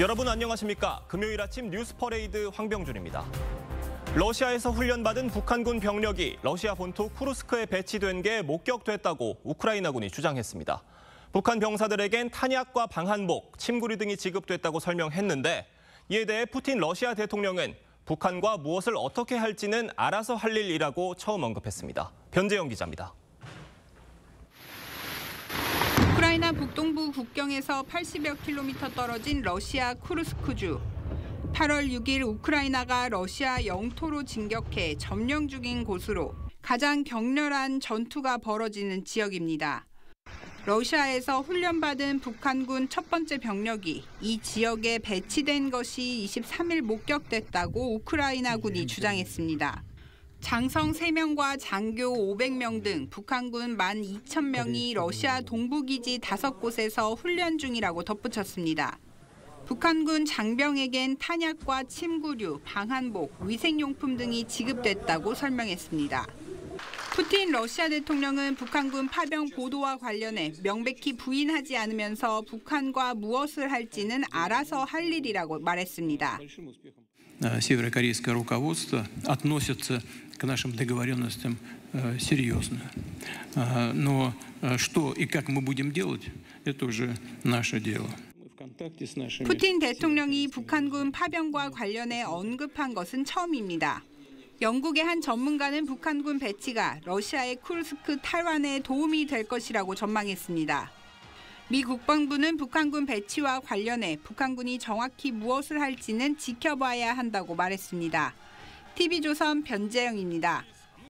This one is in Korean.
여러분 안녕하십니까? 금요일 아침 뉴스 퍼레이드 황병준입니다. 러시아에서 훈련받은 북한군 병력이 러시아 본토 쿠르스크에 배치된 게 목격됐다고 우크라이나군이 주장했습니다. 북한 병사들에겐 탄약과 방한복, 침구류 등이 지급됐다고 설명했는데 이에 대해 푸틴 러시아 대통령은 북한과 무엇을 어떻게 할지는 알아서 할 일이라고 처음 언급했습니다. 변재영 기자입니다. 우크라이나 국경에서 80여 킬로미터 떨어진 러시아 쿠르스크주. 8월 6일 우크라이나가 러시아 영토로 진격해 점령 중인 곳으로 가장 격렬한 전투가 벌어지는 지역입니다. 러시아에서 훈련받은 북한군 첫 번째 병력이 이 지역에 배치된 것이 23일 목격됐다고 우크라이나군이 주장했습니다. 장성 3명과 장교 500명 등 북한군 12,000명이 러시아 동부기지 5곳에서 훈련 중이라고 덧붙였습니다. 북한군 장병에겐 탄약과 침구류, 방한복, 위생용품 등이 지급됐다고 설명했습니다. 푸틴 러시아 대통령은 북한군 파병 보도와 관련해 명백히 부인하지 않으면서 북한과 무엇을 할지는 알아서 할 일이라고 말했습니다. э, северокорейское руководство относится к нашим договоренностям э, серьезно. А, Но э, что и как мы будем делать, это уже наше дело. Мы в контакте с нашими 푸틴 대통령이 북한군 파병과 관련해 언급한 것은 처음입니다. 영국의 한 전문가는 북한군 배치가 러시아의 쿠르스크 탈환에 도움이 될 것이라고 전망했습니다. 미 국방부는 북한군 배치와 관련해 북한군이 정확히 무엇을 할지는 지켜봐야 한다고 말했습니다. TV조선 변재영입니다.